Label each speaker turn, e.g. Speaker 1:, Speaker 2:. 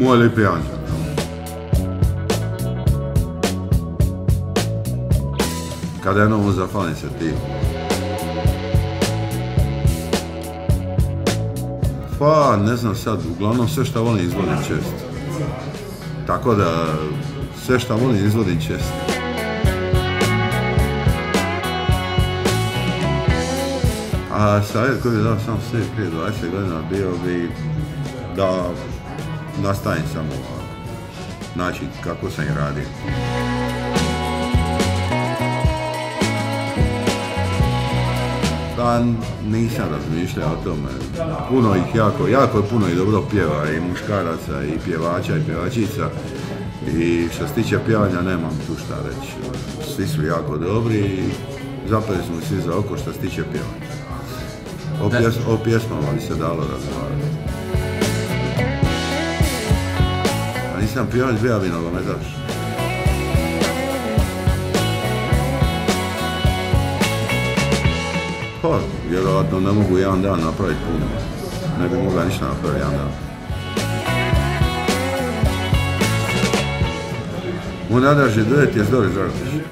Speaker 1: moj lipi anđel. Kada jednom zahvalim se ti. Pa, ne znam sad, uglavnom sve što volim izvodim često. Tako da, sve što volim izvodim često. A savjet koji bi dao sam sve prije 20 godina bio bi da nastavim samo način kako sam i radio. Pa nisam razmišljao o tome. Puno ih jako, jako je puno i dobro pjeva i muškaraca i pjevača i pjevačica. I što se tiče pjevanja nemam tu šta reći. Svi su jako dobri i zapeli smo svi za oko što se tiče pjevanja. O, pjes, o pjesmama bi se dalo razgovarati. A nisam pjevać, bija bi nogometaš. Pa, vjerojatno ne mogu jedan dan napraviti puno. Ne bi mogla ništa napraviti jedan dan. Moj najdraži duet je Zori Žartić.